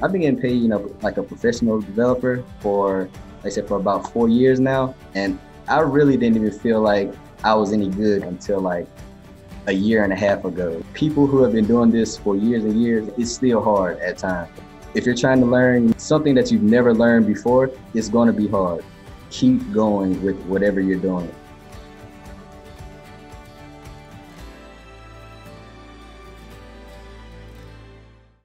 I've been getting paid, you know, like a professional developer for, like I said, for about four years now. And I really didn't even feel like I was any good until like a year and a half ago. People who have been doing this for years and years, it's still hard at times. If you're trying to learn something that you've never learned before, it's going to be hard. Keep going with whatever you're doing.